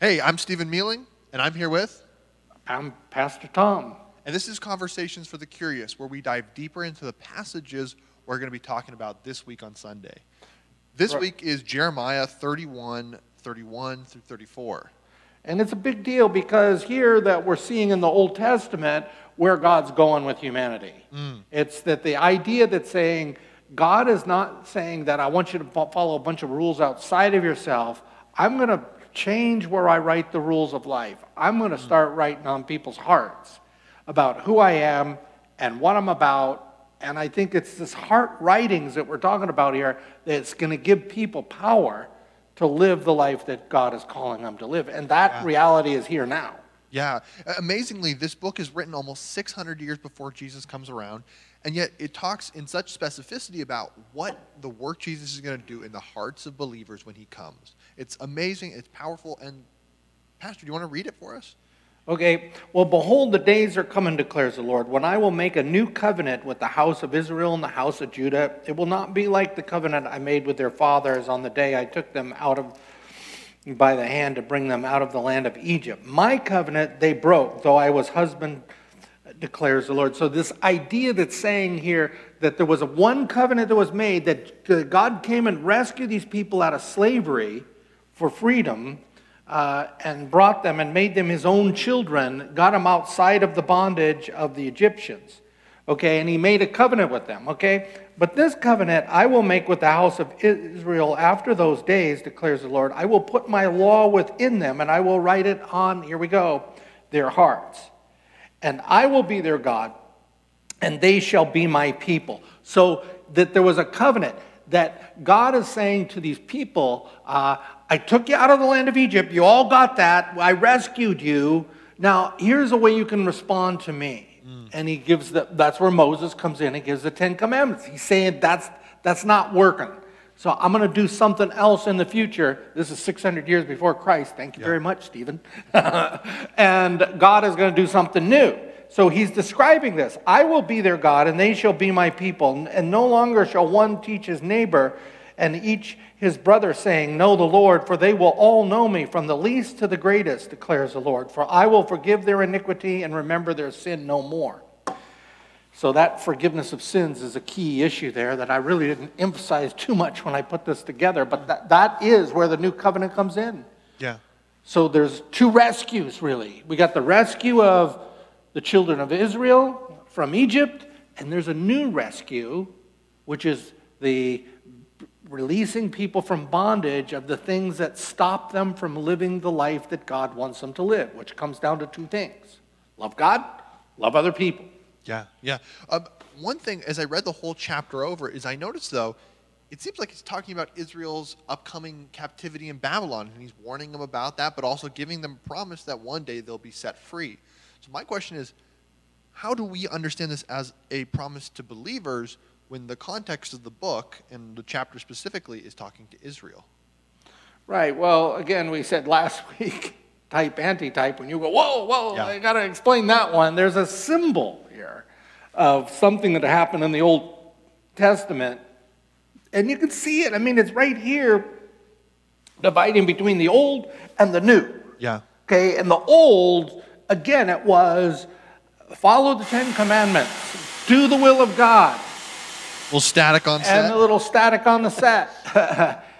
Hey, I'm Stephen Mealing, and I'm here with. I'm Pastor Tom. And this is Conversations for the Curious, where we dive deeper into the passages we're going to be talking about this week on Sunday. This Right. week is Jeremiah 31, 31 through 34. And it's a big deal because here that we're seeing in the Old Testament where God's going with humanity. Mm. It's that the idea that saying, God is not saying that I want you to follow a bunch of rules outside of yourself. I'm going to change where I write the rules of life. I'm going to start writing on people's hearts about who I am and what I'm about. And I think it's this heart writings that we're talking about here that's going to give people power to live the life that God is calling them to live. And that reality is here now. Yeah, amazingly, this book is written almost 600 years before Jesus comes around, and yet it talks in such specificity about what the work Jesus is going to do in the hearts of believers when he comes. It's amazing, it's powerful, and Pastor, do you want to read it for us? Okay, well, behold, the days are coming, declares the Lord, when I will make a new covenant with the house of Israel and the house of Judah. It will not be like the covenant I made with their fathers on the day I took them out of by the hand to bring them out of the land of Egypt. My covenant they broke, though I was husband, declares the Lord. So, this idea that's saying here that there was a one covenant that was made, that God came and rescued these people out of slavery for freedom uh, and brought them and made them his own children, got them outside of the bondage of the Egyptians. Okay, and he made a covenant with them. Okay, but this covenant I will make with the house of Israel after those days, declares the Lord. I will put my law within them, and I will write it on, here we go, their hearts. And I will be their God, and they shall be my people. So that there was a covenant that God is saying to these people, uh, I took you out of the land of Egypt. You all got that. I rescued you. Now, here's a way you can respond to me. And he gives the, that's where Moses comes in and gives the Ten Commandments. He's saying that's, that's not working. So I'm going to do something else in the future. This is 600 years before Christ. Thank you very much, Stephen. and God is going to do something new. So he's describing this I will be their God, and they shall be my people. And no longer shall one teach his neighbor and each his brother, saying, Know the Lord, for they will all know me, from the least to the greatest, declares the Lord. For I will forgive their iniquity and remember their sin no more. So that forgiveness of sins is a key issue there that I really didn't emphasize too much when I put this together, but that, that is where the new covenant comes in. Yeah. So there's two rescues, really. We got the rescue of the children of Israel from Egypt, and there's a new rescue, which is the releasing people from bondage of the things that stop them from living the life that God wants them to live, which comes down to two things love God, love other people. Yeah, yeah. Um, one thing, as I read the whole chapter over, is I noticed though, it seems like he's talking about Israel's upcoming captivity in Babylon, and he's warning them about that, but also giving them a promise that one day they'll be set free. So my question is, how do we understand this as a promise to believers when the context of the book and the chapter specifically is talking to Israel? Right. Well, again, we said last week type, anti type. When you go, whoa, whoa, Yeah. I got to explain that one. There's a symbol here of something that happened in the Old Testament. And you can see it. I mean, it's right here dividing between the old and the new. Yeah. Okay. And the old, again, it was follow the Ten Commandments, do the will of God little static on set. and a little static on the set.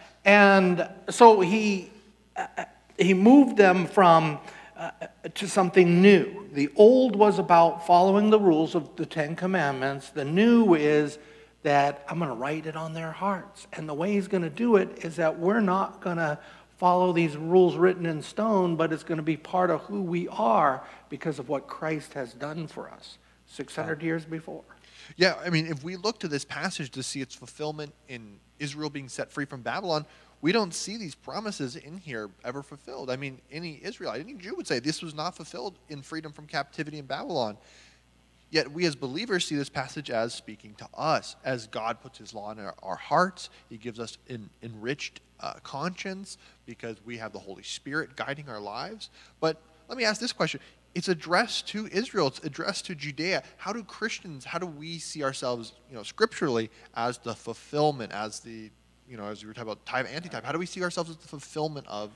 and so he uh, he moved them from uh, to something new. The old was about following the rules of the Ten Commandments. The new is that I'm going to write it on their hearts. And the way he's going to do it is that we're not going to follow these rules written in stone, but it's going to be part of who we are because of what Christ has done for us 600 years before. Yeah, I mean, if we look to this passage to see its fulfillment in Israel being set free from Babylon, we don't see these promises in here ever fulfilled. I mean, any Israelite, any Jew would say this was not fulfilled in freedom from captivity in Babylon. Yet we as believers see this passage as speaking to us, as God puts His law in our, our hearts. He gives us an enriched uh, conscience because we have the Holy Spirit guiding our lives. But let me ask this question it's addressed to Israel. It's addressed to Judea. How do Christians, how do we see ourselves, you know, scripturally as the fulfillment, as the, you know, as we were talking about type, anti-type? How do we see ourselves as the fulfillment of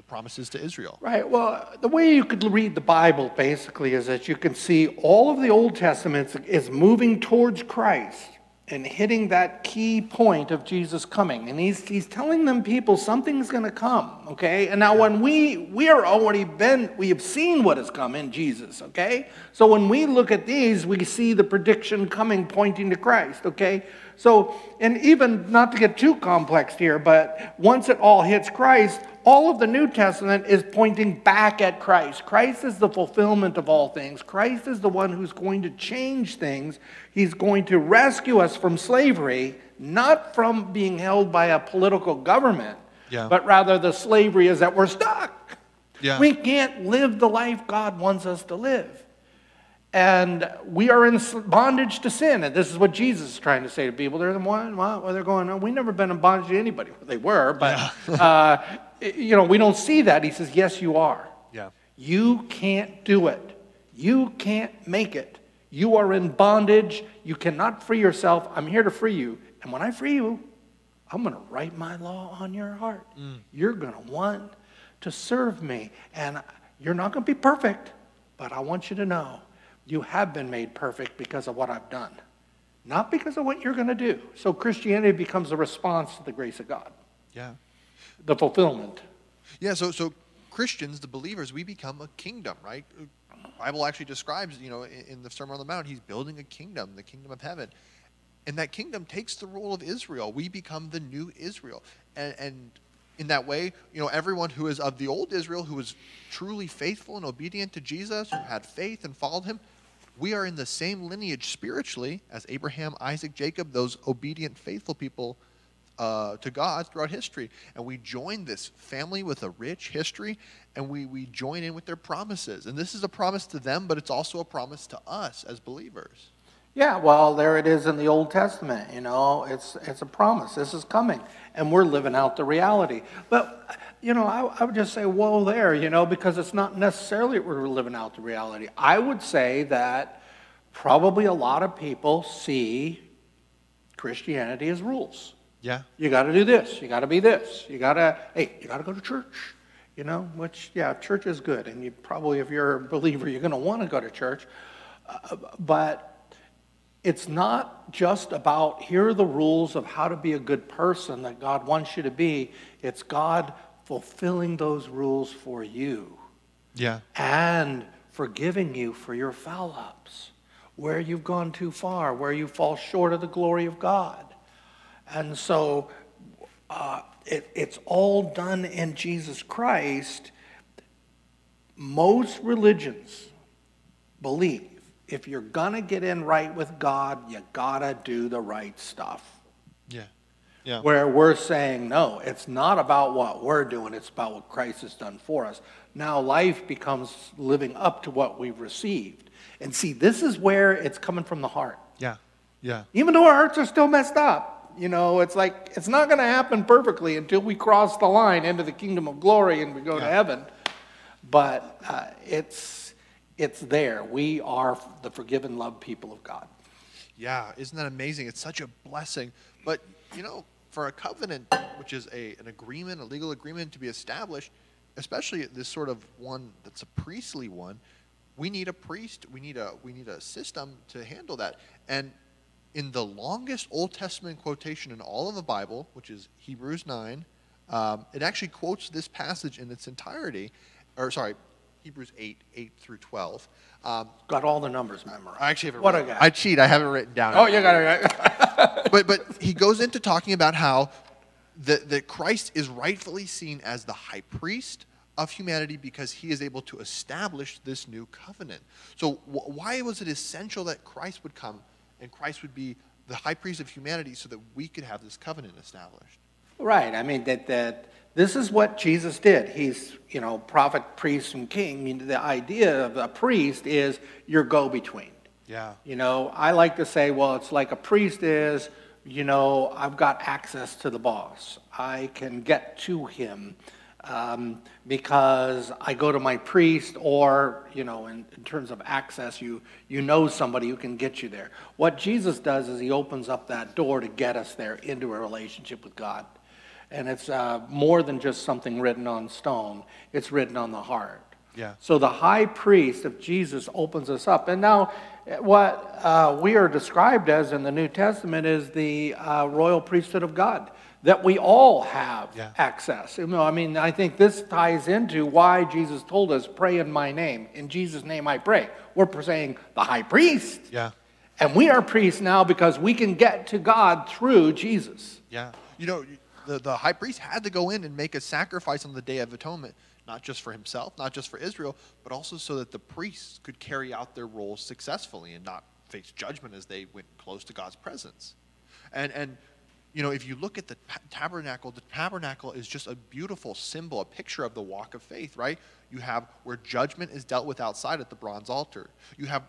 the promises to Israel. Right. Well, the way you could read the Bible basically is that you can see all of the Old Testament is moving towards Christ and hitting that key point of Jesus coming. And he's, he's telling them people something's going to come, okay? And now when we, we are already been, we have seen what has come in Jesus, okay? So when we look at these, we see the prediction coming pointing to Christ, okay? So, and even not to get too complex here, but once it all hits Christ, all of the New Testament is pointing back at Christ. Christ is the fulfillment of all things. Christ is the one who's going to change things. He's going to rescue us from slavery, not from being held by a political government, Yeah. but rather the slavery is that we're stuck. Yeah. We can't live the life God wants us to live. And we are in bondage to sin. And this is what Jesus is trying to say to people. They're the one, well, they're going, no, we've never been in bondage to anybody. Well, they were, but, uh, you know, we don't see that. He says, yes, you are. Yeah. You can't do it. You can't make it. You are in bondage. You cannot free yourself. I'm here to free you. And when I free you, I'm going to write my law on your heart. You're going to want to serve me. And you're not going to be perfect, but I want you to know you have been made perfect because of what I've done, not because of what you're going to do. So Christianity becomes a response to the grace of God, Yeah. the fulfillment. Yeah, so so Christians, the believers, we become a kingdom, right? Bible actually describes, you know, in, the Sermon on the Mount, he's building a kingdom, the kingdom of heaven. And that kingdom takes the role of Israel. We become the new Israel. And, and in that way, you know, everyone who is of the old Israel, who was truly faithful and obedient to Jesus, who had faith and followed him, we are in the same lineage spiritually as Abraham, Isaac, Jacob, those obedient, faithful people uh, to God throughout history. And we join this family with a rich history, and we, we join in with their promises. And this is a promise to them, but it's also a promise to us as believers. Yeah, well, there it is in the Old Testament. You know, it's it's a promise. This is coming, and we're living out the reality. But you know, I, I would just say, whoa, there. You know, because it's not necessarily we're living out the reality. I would say that probably a lot of people see Christianity as rules. Yeah. You got to do this. You got to be this. You got to, hey, you got to go to church. You know, which, yeah, church is good. And you probably, if you're a believer, you're going to want to go to church. Uh, but it's not just about here are the rules of how to be a good person that God wants you to be. It's God fulfilling those rules for you Yeah. and forgiving you for your foul ups, where you've gone too far, where you fall short of the glory of God. And so uh, it, it's all done in Jesus Christ. Most religions believe if you're going to get in right with God, you got to do the right stuff. Yeah. Yeah. Where we're saying, no, it's not about what we're doing, it's about what Christ has done for us. Now life becomes living up to what we've received. And see, this is where it's coming from the heart. Yeah. Yeah. Even though our hearts are still messed up, you know, it's like it's not going to happen perfectly until we cross the line into the kingdom of glory and we go to heaven. But uh, it's it's there. We are the forgiven, loved people of God. Yeah, isn't that amazing? It's such a blessing. But, you know, for a covenant, which is a, an agreement, a legal agreement to be established, especially this sort of one that's a priestly one, we need a priest, we need a, we need a system to handle that. And in the longest Old Testament quotation in all of the Bible, which is Hebrews 9, um, it actually quotes this passage in its entirety, or sorry, Hebrews 8, 8 through 12. Um, Got all the numbers memorized. I actually have it What a written- guy. I cheat. I have it written down. Oh, you got it right. but but he goes into talking about how that that Christ is rightfully seen as the high priest of humanity because he is able to establish this new covenant. So wh- why was it essential that Christ would come and Christ would be the high priest of humanity so that we could have this covenant established? Right. I mean, that, that this is what Jesus did. He's, you know, prophet, priest, and king. I mean, the idea of a priest is your go between. Yeah. You know, I like to say, well, it's like a priest is, you know, I've got access to the boss. I can get to him um, because I go to my priest, or, you know, in, in terms of access, you, you know somebody who can get you there. What Jesus does is he opens up that door to get us there into a relationship with God. And it's uh, more than just something written on stone, it's written on the heart. Yeah. So the high priest of Jesus opens us up. And now, what uh, we are described as in the New Testament is the uh, royal priesthood of God, that we all have Yeah. access. You know, I mean, I think this ties into why Jesus told us, pray in my name. In Jesus' name I pray. We're saying the high priest. Yeah. And we are priests now because we can get to God through Jesus. Yeah. You know, the, the high priest had to go in and make a sacrifice on the Day of Atonement, not just for himself, not just for Israel, but also so that the priests could carry out their roles successfully and not face judgment as they went close to God's presence. And, and you know, if you look at the tabernacle, the tabernacle is just a beautiful symbol, a picture of the walk of faith, right? You have where judgment is dealt with outside at the bronze altar. You have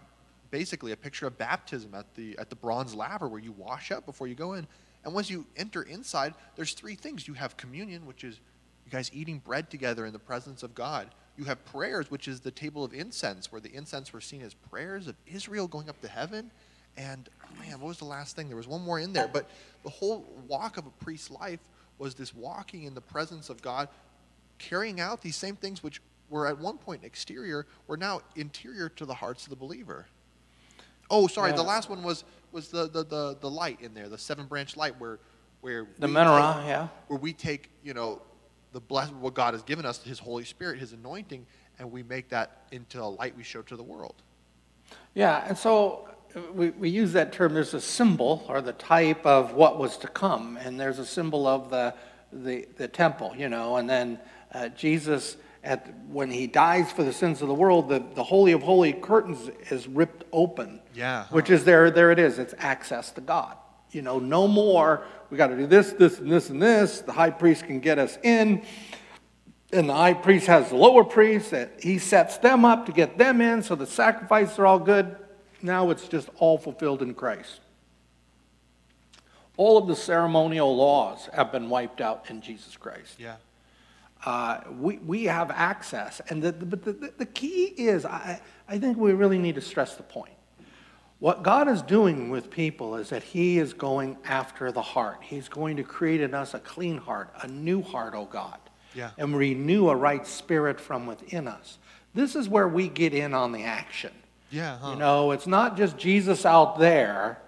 basically a picture of baptism at the at the bronze laver where you wash up before you go in. And once you enter inside, there's three things. You have communion, which is you guys eating bread together in the presence of God. You have prayers, which is the table of incense, where the incense were seen as prayers of Israel going up to heaven. And man, what was the last thing? There was one more in there, but the whole walk of a priest's life was this walking in the presence of God, carrying out these same things which were at one point exterior, were now interior to the hearts of the believer. Oh, sorry. The last one was was the, the, the, the light in there, the seven branch light, where where The we menorah, take- yeah. where we take you know the bless what God has given us, His Holy Spirit, His anointing, and we make that into a light we show to the world. Yeah, and so uh, we, we use that term, there's a symbol or the type of what was to come, and there's a symbol of the, the, the temple, you know, and then uh, Jesus, at, when he dies for the sins of the world, the, the Holy of Holy curtains is ripped open. Yeah, Which is there, there it is, it's access to God. You know, no more, we got to do this, this, and this, and this. The high priest can get us in. And the high priest has the lower priest that he sets them up to get them in, so the sacrifices are all good. Now it's just all fulfilled in Christ. All of the ceremonial laws have been wiped out in Jesus Christ. Yeah. Uh, we, we have access. And the, but the, the, the key is, I, I think we really need to stress the point. What God is doing with people is that He is going after the heart. He's going to create in us a clean heart, a new heart, oh God. Yeah. And renew a right spirit from within us. This is where we get in on the action. Yeah. Huh. You know, it's not just Jesus out there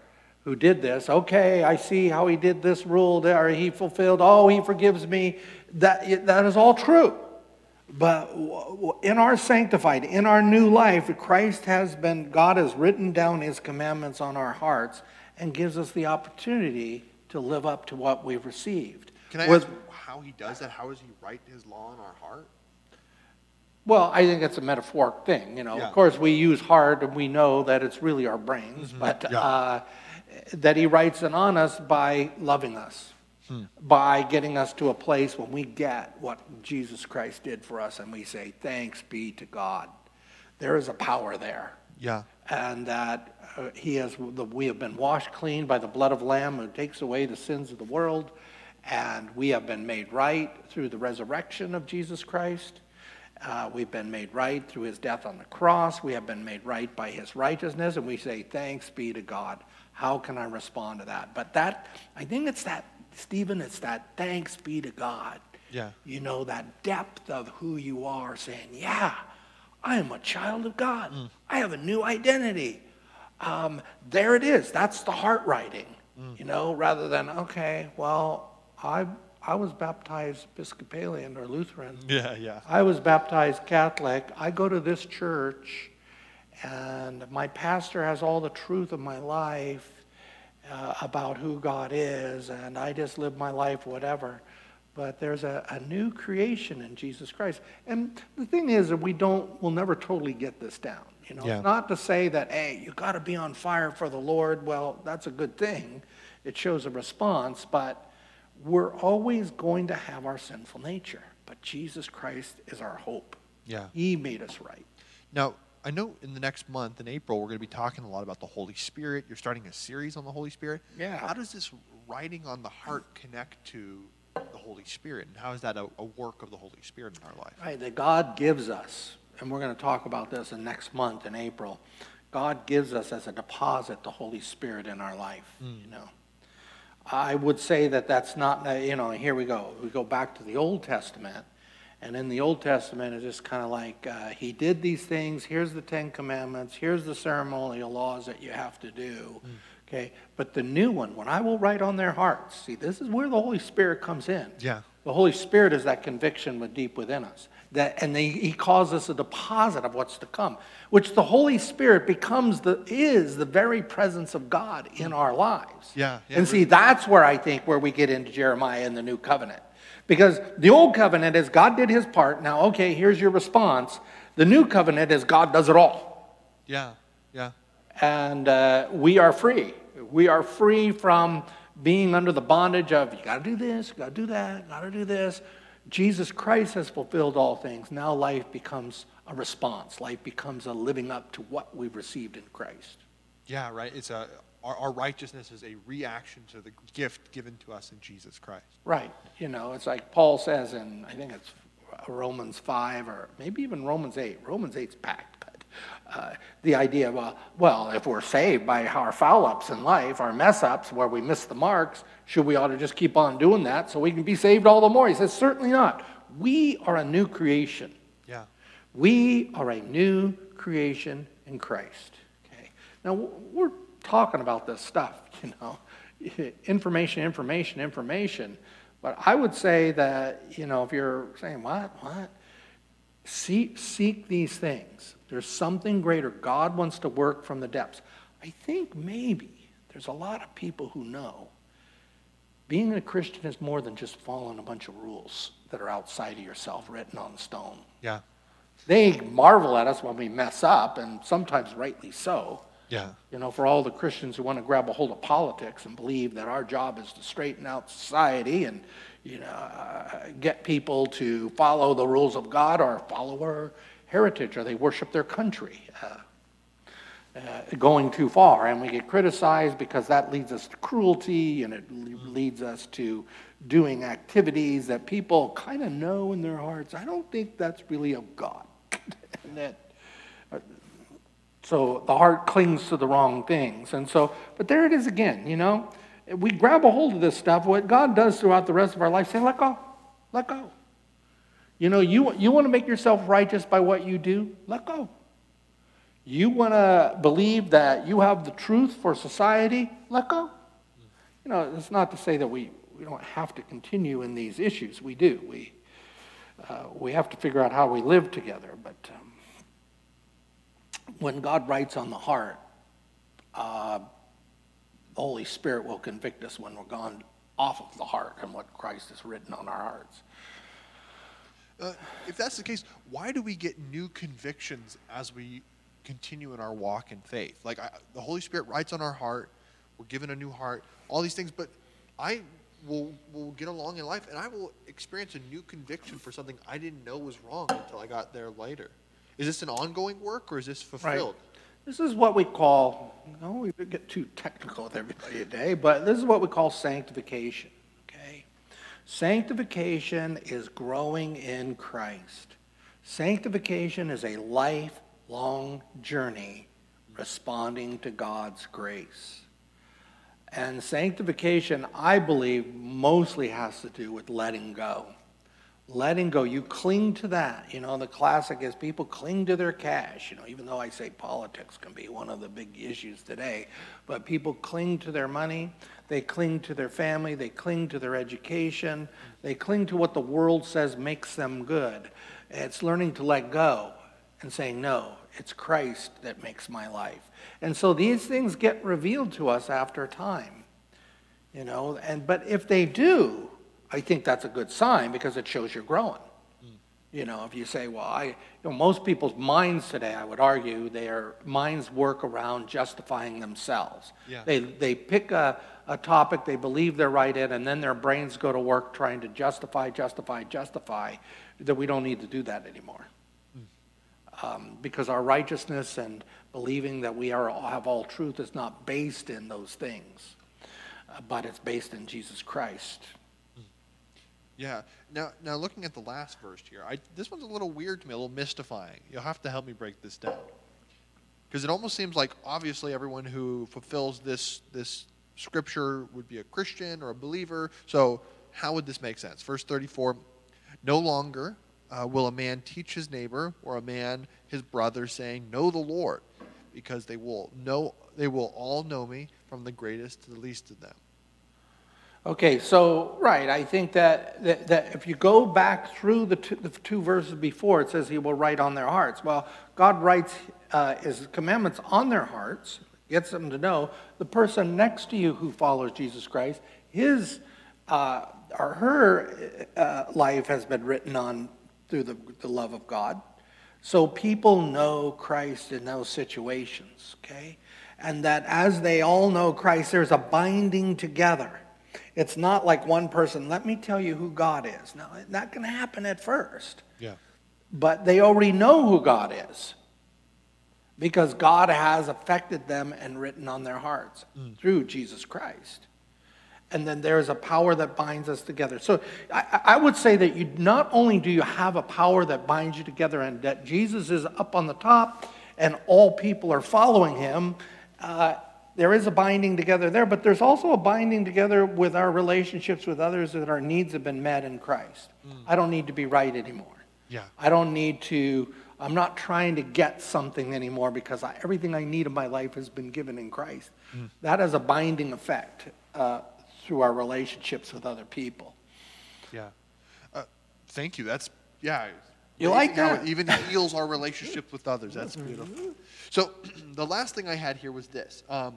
who did this. Okay, I see how he did this rule there. He fulfilled. Oh, he forgives me. That that is all true. But in our sanctified, in our new life, Christ has been. God has written down His commandments on our hearts and gives us the opportunity to live up to what we've received. Can I With- ask how he does that? How does he write his law in our heart? Well, I think it's a metaphoric thing. You know, Yeah. of course, we use heart and we know that it's really our brains, but Mm-hmm. Yeah. uh, that He writes it on us by loving us, Hmm. by getting us to a place when we get what Jesus Christ did for us and we say, Thanks be to God. There is a power there. Yeah. And that uh, He has, the, we have been washed clean by the blood of Lamb who takes away the sins of the world. And we have been made right through the resurrection of Jesus Christ. Uh, we've been made right through his death on the cross. We have been made right by his righteousness. And we say, Thanks be to God. How can I respond to that? But that, I think it's that, Stephen, it's that thanks be to God. Yeah. You know, that depth of who you are saying, Yeah, I am a child of God. I have a new identity. Um, there it is. That's the heart writing, you know, rather than, okay, well, I, I was baptized Episcopalian or Lutheran. Yeah. Yeah. I was baptized Catholic. I go to this church, and my pastor has all the truth of my life uh, about who God is, and I just live my life, whatever. But there's a, a new creation in Jesus Christ. And the thing is that we don't, we'll never totally get this down. You know, Yeah. it's not to say that, hey, you got to be on fire for the Lord. Well, that's a good thing. It shows a response, but we're always going to have our sinful nature. But Jesus Christ is our hope. Yeah. He made us right. Now, I know in the next month, in April, we're going to be talking a lot about the Holy Spirit. You're starting a series on the Holy Spirit. Yeah. How does this writing on the heart connect to the Holy Spirit? And how is that a, a work of the Holy Spirit in our life? Right, that God gives us, and we're going to talk about this in next month in April. God gives us as a deposit the Holy Spirit in our life. Hmm. You know, I would say that that's not, you know, here we go. We go back to the Old Testament. And in the Old Testament, it's just kind of like, uh, he did these things, here's the Ten Commandments, here's the ceremonial laws that you have to do. Mm. Okay? But the new one, when I will write on their hearts, see, this is where the Holy Spirit comes in. Yeah. The Holy Spirit is that conviction with deep within us. That, and they, he calls us a deposit of what's to come, which the Holy Spirit becomes the is the very presence of God in our lives. Yeah, yeah and see, that's where I think where we get into Jeremiah and the new covenant, because the old covenant is God did His part. Now, okay, here's your response. The new covenant is God does it all. Yeah, yeah. And uh, we are free. We are free from being under the bondage of you got to do this, you got to do that, got to do this. Jesus Christ has fulfilled all things. Now life becomes a response. Life becomes a living up to what we've received in Christ. Yeah, right. It's a our, our righteousness is a reaction to the gift given to us in Jesus Christ. Right. You know, it's like Paul says in I think it's Romans 5 or maybe even Romans 8. Romans 8's packed uh, the idea of, uh, well, if we're saved by our foul ups in life, our mess ups where we miss the marks, should we ought to just keep on doing that so we can be saved all the more? He says, certainly not. We are a new creation. Yeah. We are a new creation in Christ. Okay. Now we're talking about this stuff, you know, information, information, information. But I would say that, you know, if you're saying, what, what? Seek, seek these things. There's something greater. God wants to work from the depths. I think maybe there's a lot of people who know being a Christian is more than just following a bunch of rules that are outside of yourself written on stone. Yeah. They marvel at us when we mess up, and sometimes rightly so. Yeah. You know, for all the Christians who want to grab a hold of politics and believe that our job is to straighten out society and, you know, uh, get people to follow the rules of God or follow our heritage or they worship their country. Uh, uh, going too far, and we get criticized because that leads us to cruelty and it leads us to doing activities that people kind of know in their hearts. I don't think that's really of God. and that, so the heart clings to the wrong things. And so, but there it is again, you know. We grab a hold of this stuff. What God does throughout the rest of our life, say, let go, let go. You know, you, you want to make yourself righteous by what you do? Let go. You want to believe that you have the truth for society? Let go. You know, it's not to say that we, we don't have to continue in these issues. We do. We, uh, we have to figure out how we live together. But um, when God writes on the heart, uh, the Holy Spirit will convict us when we're gone off of the heart and what Christ has written on our hearts. Uh, if that's the case, why do we get new convictions as we continue in our walk in faith? Like I, the Holy Spirit writes on our heart, we're given a new heart, all these things, but I will will get along in life and I will experience a new conviction for something I didn't know was wrong until I got there later. Is this an ongoing work or is this fulfilled? Right. This is what we call, you know, we get too technical with everybody today, but this is what we call sanctification. Okay? Sanctification is growing in Christ. Sanctification is a lifelong journey responding to God's grace. And sanctification, I believe, mostly has to do with letting go letting go. You cling to that. You know, the classic is people cling to their cash. You know, even though I say politics can be one of the big issues today, but people cling to their money. They cling to their family. They cling to their education. They cling to what the world says makes them good. It's learning to let go and saying, no, it's Christ that makes my life. And so these things get revealed to us after time. You know, and but if they do, I think that's a good sign because it shows you're growing. Mm. You know, if you say, well, I, you know, most people's minds today, I would argue, their minds work around justifying themselves. Yeah. They, they pick a, a topic they believe they're right in, and then their brains go to work trying to justify, justify, justify, that we don't need to do that anymore. Mm. Um, because our righteousness and believing that we are, have all truth is not based in those things, uh, but it's based in Jesus Christ. Yeah. Now, now looking at the last verse here, I, this one's a little weird to me, a little mystifying. You'll have to help me break this down, because it almost seems like obviously everyone who fulfills this this scripture would be a Christian or a believer. So, how would this make sense? Verse 34 No longer uh, will a man teach his neighbor or a man his brother, saying, Know the Lord, because they will, know, they will all know me, from the greatest to the least of them. Okay, so, right, I think that, that, that if you go back through the two, the two verses before, it says he will write on their hearts. Well, God writes uh, his commandments on their hearts, gets them to know. The person next to you who follows Jesus Christ, his uh, or her uh, life has been written on through the, the love of God. So people know Christ in those situations, okay? And that as they all know Christ, there's a binding together. It's not like one person, let me tell you who God is. Now, that can happen at first. Yeah. But they already know who God is because God has affected them and written on their hearts mm. through Jesus Christ. And then there's a power that binds us together. So I, I, would say that you not only do you have a power that binds you together and that Jesus is up on the top and all people are following him, uh, there is a binding together there, but there's also a binding together with our relationships with others that our needs have been met in Christ. Mm. I don't need to be right anymore. Yeah. I don't need to, I'm not trying to get something anymore because I, everything I need in my life has been given in Christ. Mm. That has a binding effect uh, through our relationships with other people. Yeah. Uh, thank you. That's, yeah. You like that? It even heals our relationship with others. That's beautiful. So the last thing I had here was this. Um,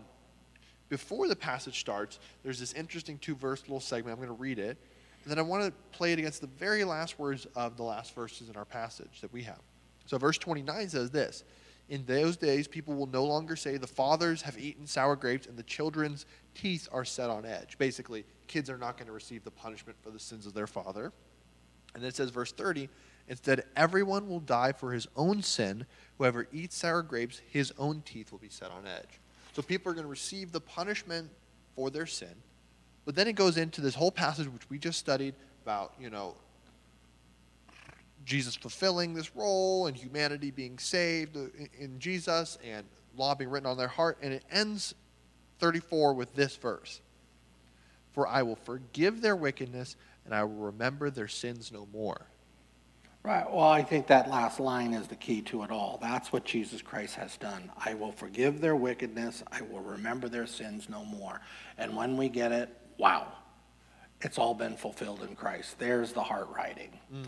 before the passage starts, there's this interesting two verse little segment. I'm going to read it. And then I want to play it against the very last words of the last verses in our passage that we have. So verse 29 says this In those days, people will no longer say, The fathers have eaten sour grapes and the children's teeth are set on edge. Basically, kids are not going to receive the punishment for the sins of their father. And then it says, verse 30, Instead, everyone will die for his own sin. Whoever eats sour grapes, his own teeth will be set on edge. So people are going to receive the punishment for their sin. But then it goes into this whole passage which we just studied about, you know, Jesus fulfilling this role and humanity being saved in Jesus and law being written on their heart. And it ends 34 with this verse For I will forgive their wickedness and I will remember their sins no more. Right. Well, I think that last line is the key to it all. That's what Jesus Christ has done. I will forgive their wickedness. I will remember their sins no more. And when we get it, wow, it's all been fulfilled in Christ. There's the heart writing. Mm.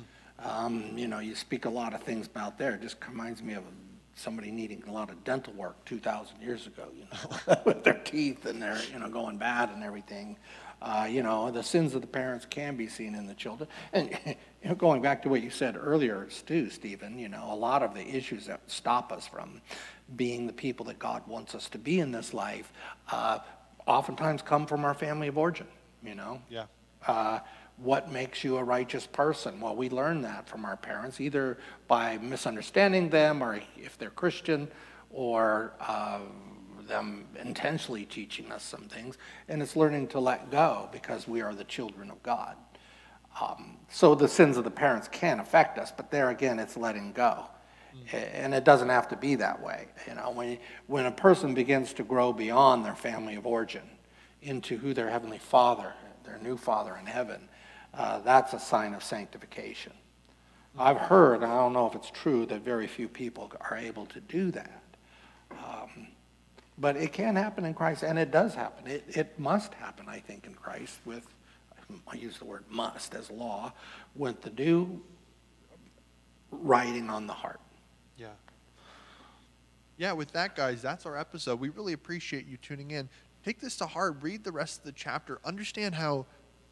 Um, you know, you speak a lot of things about there. It just reminds me of somebody needing a lot of dental work 2,000 years ago, you know, with their teeth and their, you know, going bad and everything. Uh, you know, the sins of the parents can be seen in the children. And you know, going back to what you said earlier, too, Stephen, you know, a lot of the issues that stop us from being the people that God wants us to be in this life uh, oftentimes come from our family of origin, you know? Yeah. Uh, what makes you a righteous person? Well, we learn that from our parents, either by misunderstanding them or if they're Christian or uh, them intentionally teaching us some things, and it's learning to let go because we are the children of God. Um, so the sins of the parents can affect us, but there again, it's letting go. And it doesn't have to be that way. You know, when, when a person begins to grow beyond their family of origin into who their heavenly father, their new father in heaven, uh, that's a sign of sanctification. I've heard, I don't know if it's true, that very few people are able to do that. Um, but it can happen in Christ, and it does happen. It, it must happen, I think, in Christ with, I use the word must as law, with the new writing on the heart. Yeah. Yeah, with that, guys, that's our episode. We really appreciate you tuning in. Take this to heart, read the rest of the chapter, understand how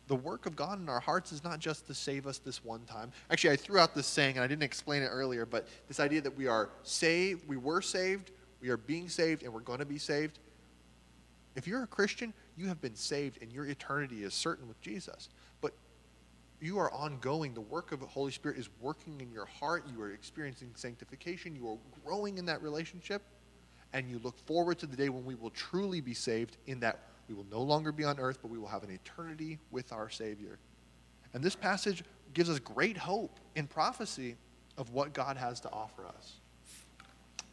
the work of God in our hearts is not just to save us this one time. Actually, I threw out this saying, and I didn't explain it earlier, but this idea that we are saved, we were saved, we are being saved and we're going to be saved. If you're a Christian, you have been saved and your eternity is certain with Jesus. But you are ongoing. The work of the Holy Spirit is working in your heart. You are experiencing sanctification. You are growing in that relationship. And you look forward to the day when we will truly be saved, in that we will no longer be on earth, but we will have an eternity with our Savior. And this passage gives us great hope in prophecy of what God has to offer us.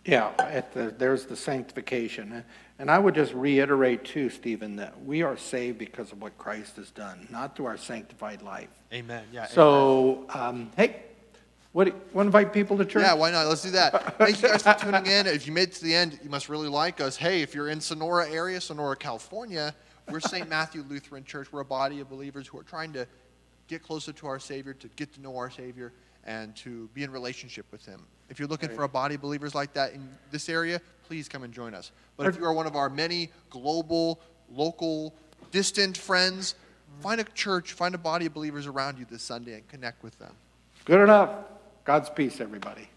Yeah, at the, there's the sanctification. And I would just reiterate too, Stephen, that we are saved because of what Christ has done, not through our sanctified life. Amen. Yeah. So, um, hey, what, want to invite people to church? Yeah, why not? Let's do that. Thank you guys for tuning in. If you made it to the end, you must really like us. Hey, if you're in Sonora area, Sonora, California, we're St. Matthew Lutheran Church. We're a body of believers who are trying to get closer to our Savior, to get to know our Savior, and to be in relationship with Him. If you're looking for a body of believers like that in this area, please come and join us. But if you are one of our many global, local, distant friends, find a church, find a body of believers around you this Sunday and connect with them. Good enough. God's peace, everybody.